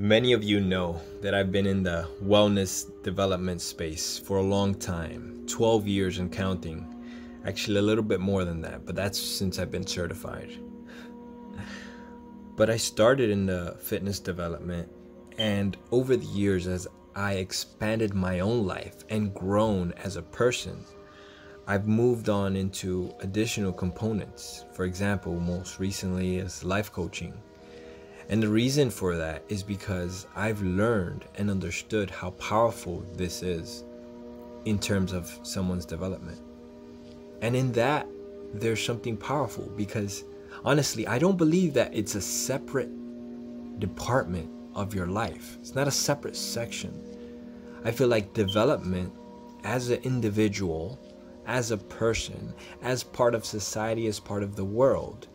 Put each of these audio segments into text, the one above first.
Many of you know that I've been in the wellness development space for a long time 12 years and counting. Actually, a little bit more than that, but that's since I've been certified. But I started in the fitness development, and over the years, as I expanded my own life and grown as a person, I've moved on into additional components. For example, most recently is life coaching. And the reason for that is because I've learned and understood how powerful this is in terms of someone's development. And in that, there's something powerful because honestly, I don't believe that it's a separate department of your life, it's not a separate section. I feel like development as an individual as a person, as part of society, as part of the world,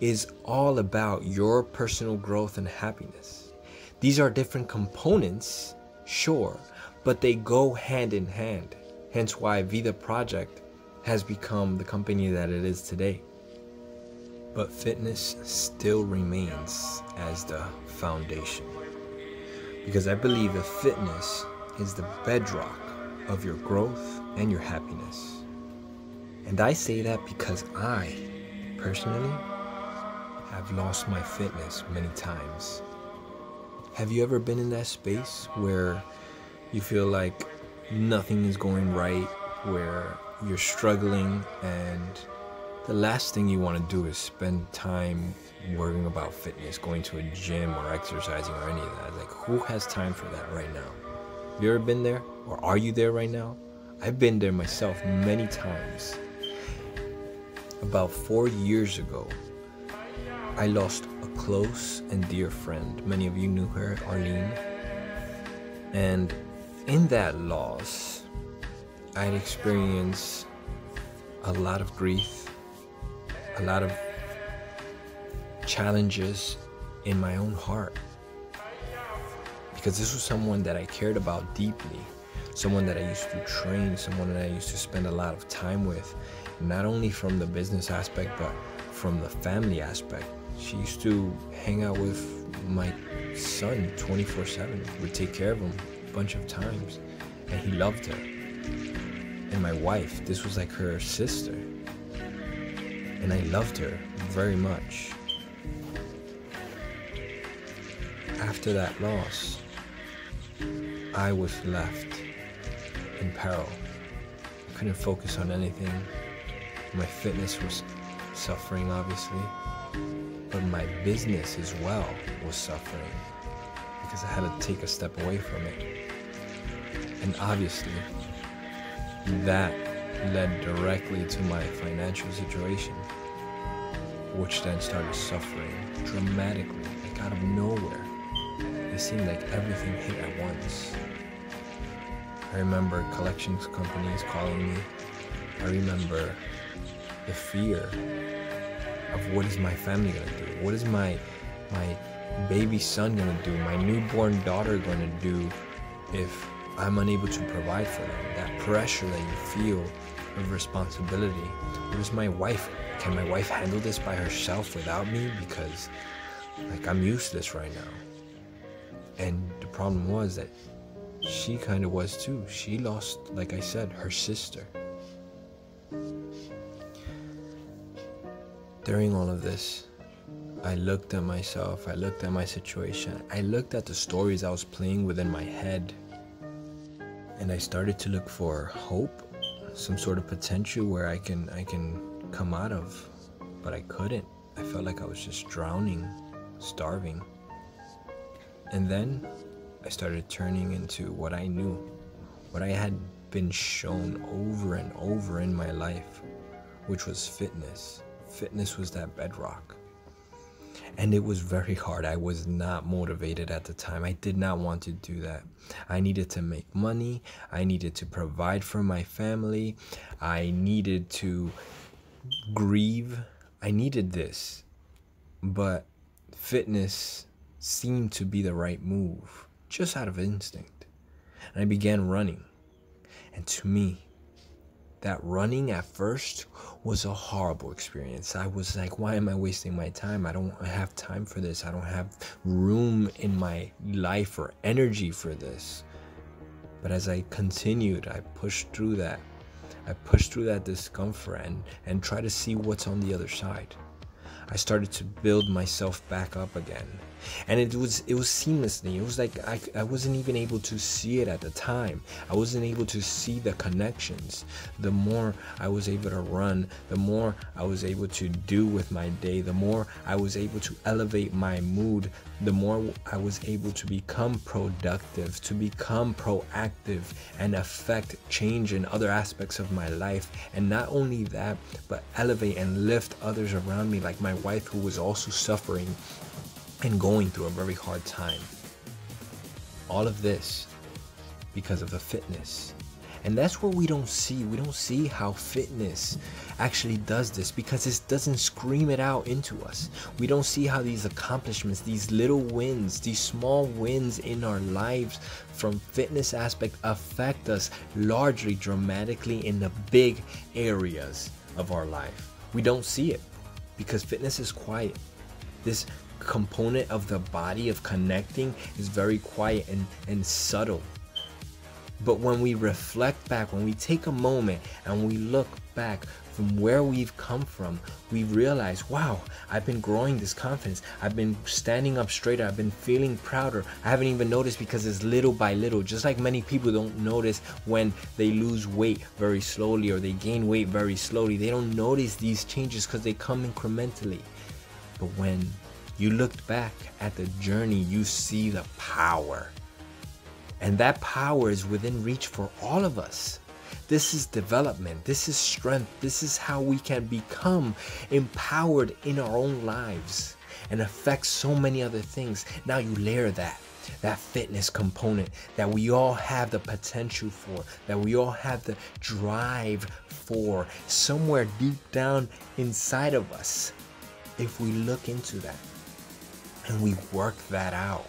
is all about your personal growth and happiness. These are different components, sure, but they go hand in hand. Hence why Vida Project has become the company that it is today. But fitness still remains as the foundation. Because I believe that fitness is the bedrock of your growth and your happiness. And I say that because I, personally, have lost my fitness many times. Have you ever been in that space where you feel like nothing is going right, where you're struggling, and the last thing you want to do is spend time worrying about fitness, going to a gym or exercising or any of that? Like, who has time for that right now? Have you ever been there? Or are you there right now? I've been there myself many times. About four years ago, I lost a close and dear friend. Many of you knew her, Arlene. And in that loss, I'd experienced a lot of grief, a lot of challenges in my own heart. Because this was someone that I cared about deeply someone that I used to train, someone that I used to spend a lot of time with, not only from the business aspect, but from the family aspect. She used to hang out with my son 24 7, would take care of him a bunch of times, and he loved her. And my wife, this was like her sister. And I loved her very much. After that loss, I was left in peril. Couldn't focus on anything. My fitness was suffering, obviously, but my business as well was suffering because I had to take a step away from it. And obviously, that led directly to my financial situation, which then started suffering dramatically, like out of nowhere. It seemed like everything hit at once. I remember collections companies calling me. I remember the fear of what is my family gonna do? What is my my baby son gonna do? My newborn daughter gonna do if I'm unable to provide for them? That pressure that you feel of responsibility. What is my wife? Can my wife handle this by herself without me? Because like I'm useless right now. And the problem was that she kind of was too. She lost, like I said, her sister. During all of this, I looked at myself, I looked at my situation, I looked at the stories I was playing within my head, and I started to look for hope, some sort of potential where I can I can come out of, but I couldn't. I felt like I was just drowning, starving. And then I started turning into what I knew, what I had been shown over and over in my life, which was fitness. Fitness was that bedrock. And it was very hard. I was not motivated at the time. I did not want to do that. I needed to make money. I needed to provide for my family. I needed to grieve. I needed this. But fitness seemed to be the right move just out of instinct. And I began running. And to me, that running at first was a horrible experience. I was like, why am I wasting my time? I don't have time for this. I don't have room in my life or energy for this. But as I continued, I pushed through that. I pushed through that discomfort and, and try to see what's on the other side. I started to build myself back up again. And it was it was seamlessly it was like I, I wasn't even able to see it at the time. I wasn't able to see the connections. The more i was able to run the more i was able to do with my day the more i was able to elevate my mood the more i was able to become productive to become proactive and affect change in other aspects of my life and not only that but elevate and lift others around me like my wife who was also suffering and going through a very hard time. All of this because of the fitness. And that's what we don't see. We don't see how fitness actually does this because it doesn't scream it out into us. We don't see how these accomplishments, these little wins, these small wins in our lives from fitness aspect affect us largely dramatically in the big areas of our life. We don't see it because fitness is quiet. This component of the body of connecting is very quiet and, and subtle. But when we reflect back, when we take a moment and we look back from where we've come from, we realize, wow, I've been growing this confidence. I've been standing up straighter. I've been feeling prouder. I haven't even noticed because it's little by little. Just like many people don't notice when they lose weight very slowly or they gain weight very slowly. They don't notice these changes because they come incrementally. But when you looked back at the journey, you see the power. And that power is within reach for all of us. This is development. This is strength. This is how we can become empowered in our own lives and affect so many other things. Now you layer that that fitness component that we all have the potential for, that we all have the drive for, somewhere deep down inside of us. If we look into that, and we work that out,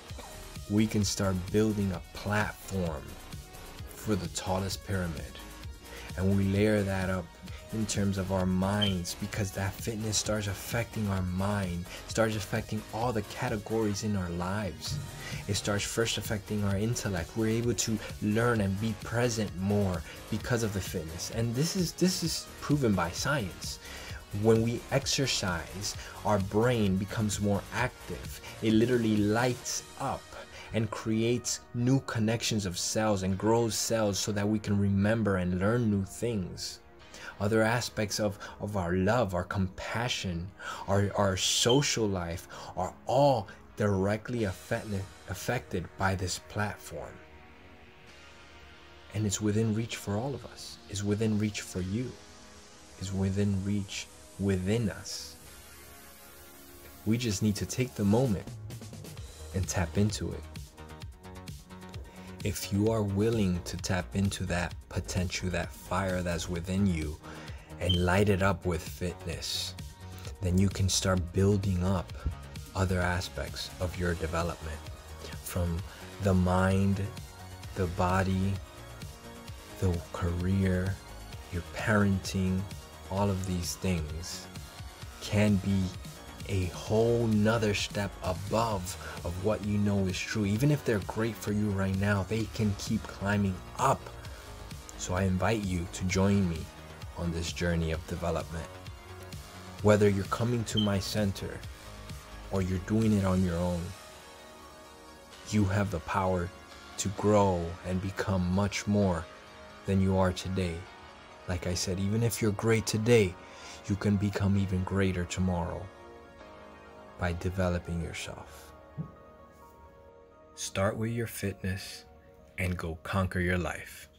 we can start building a platform for the tallest pyramid. And we layer that up in terms of our minds because that fitness starts affecting our mind, starts affecting all the categories in our lives. It starts first affecting our intellect. We're able to learn and be present more because of the fitness. And this is this is proven by science. When we exercise, our brain becomes more active. It literally lights up and creates new connections of cells and grows cells so that we can remember and learn new things. Other aspects of, of our love, our compassion, our, our social life are all directly affected, affected by this platform. And it's within reach for all of us, it's within reach for you, it's within reach within us. We just need to take the moment and tap into it. If you are willing to tap into that potential, that fire that's within you, and light it up with fitness, then you can start building up other aspects of your development. From the mind, the body, the career, your parenting, all of these things can be a whole nother step above of what you know is true. Even if they're great for you right now, they can keep climbing up. So I invite you to join me on this journey of development. Whether you're coming to my center or you're doing it on your own, you have the power to grow and become much more than you are today. Like I said, even if you're great today, you can become even greater tomorrow by developing yourself. Start with your fitness and go conquer your life.